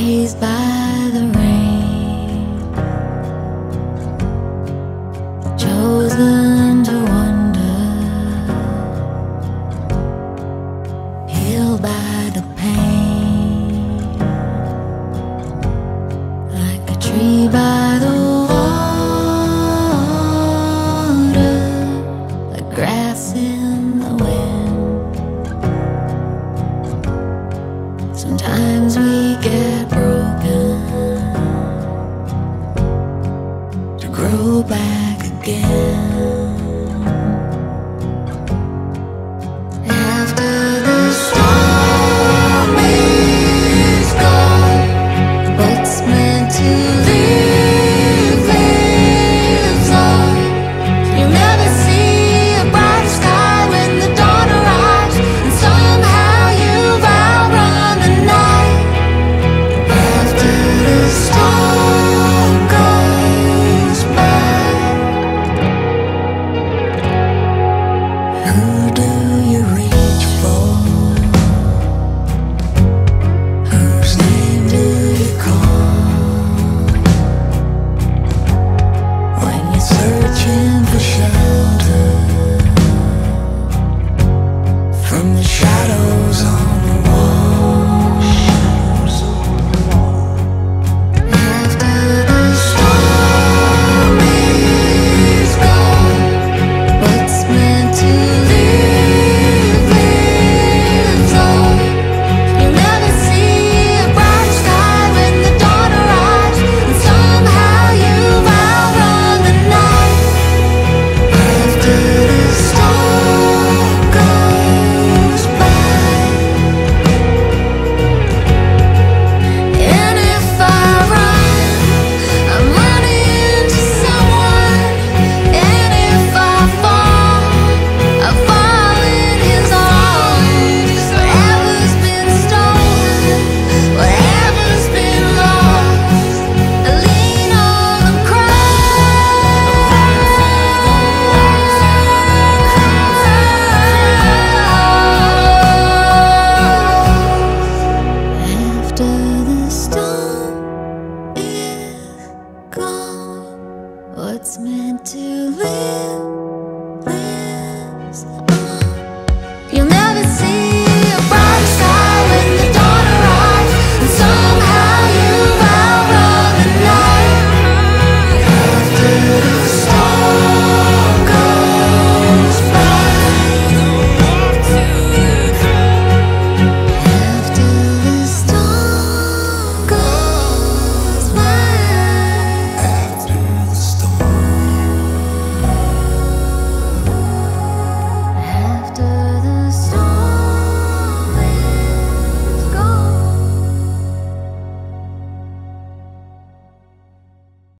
raised by the rain, chosen to wander, healed by the pain, like a tree by the water, like grass in shadows on.